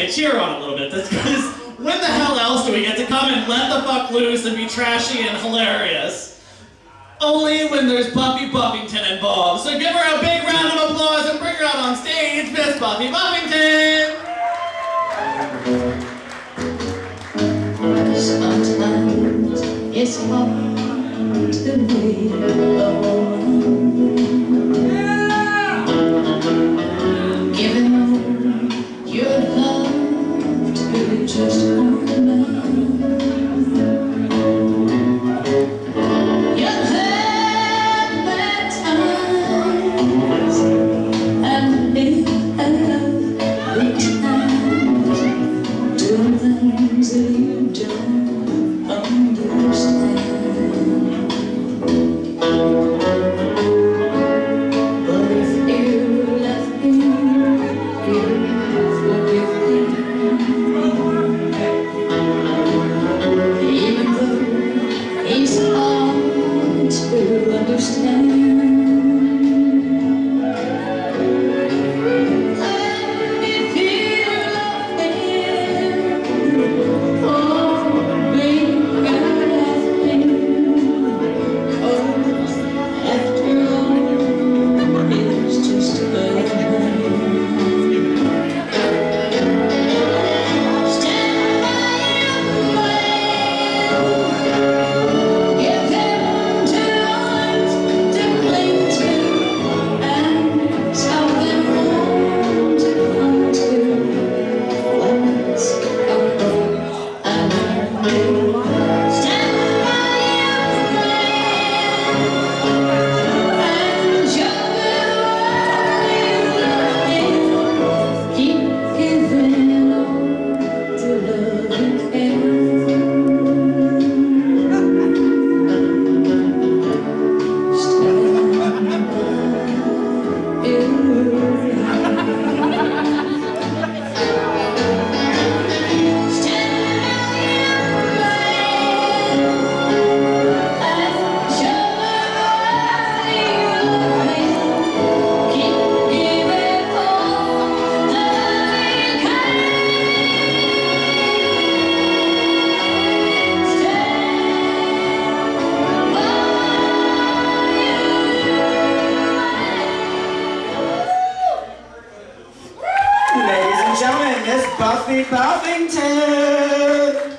okay, cheer on a little bit. Because when the hell else do we get to come and let the fuck loose and be trashy and hilarious? Only when there's Buffy Buffington involved. So give her a big round of applause and bring her out on stage, Miss Buffy Buffington! Sometimes it's hard to be alone. Just one man. You've had understand. gentlemen, Miss Buffy Buffington.